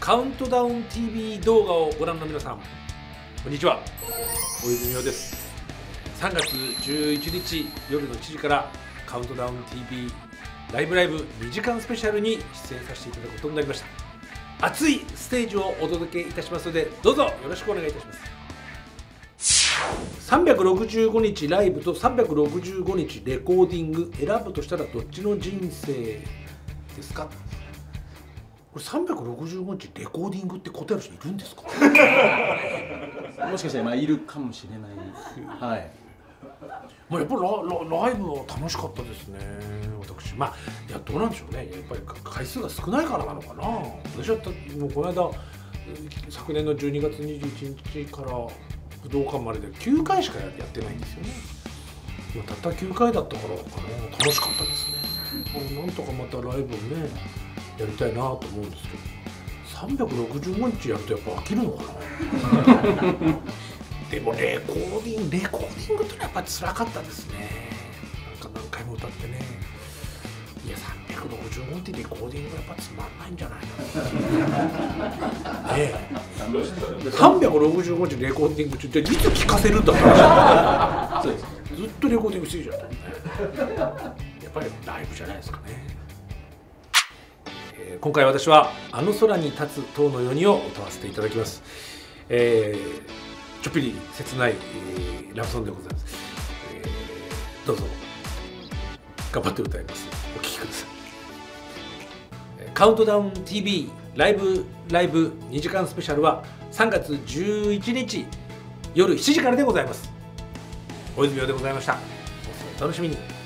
カウントダウン TV 動画をご覧の皆さんこんにちは。大泉洋です。3月11日夜の1時からカウントダウン TV ライブライブ2時間スペシャルに出演させていただくことになりました。熱いステージをお届けいたしますのでどうぞよろしくお願いいたします。365日ライブと365日レコーディング選ぶとしたらどっちの人生ですか？これ365日レコーディングって答える人いるんですか？もしかしたらまあいるかもしれない。はい。まあやっぱりララライブは楽しかったですね私。まあいやどうなんでしょうね。やっぱり回数が少ないからなのかな。私はたもうこの間昨年の12月21日から武道館までで9回しかやってないんですよね。まあたった9回だったからかな楽しかったですね。なんとかまたライブをねやりたいなと思うんですけど365日やるとやっぱ飽きるのかな？でもレコーディングレコーディングってのはやっぱり辛かったですね。なんか何回も歌ってね。いや365ってレコーディングはやっぱつまんないんじゃないの？ねえ。365日レコーディング中っていつ聴かせるんだって話。そうです。ずっとレコーディングしてるじゃん。やっぱりライブじゃないですかね、今回私は「あの空に立つ塔のように」を歌わせていただきます、えーちょっぴり切ない、えーラブソングでございます、えーどうぞ。頑張って歌います。お聴きください。えーカウントダウン TV ライブライブ2時間スペシャルは3月11日夜7時からでございます。大泉洋でございました。お楽しみに。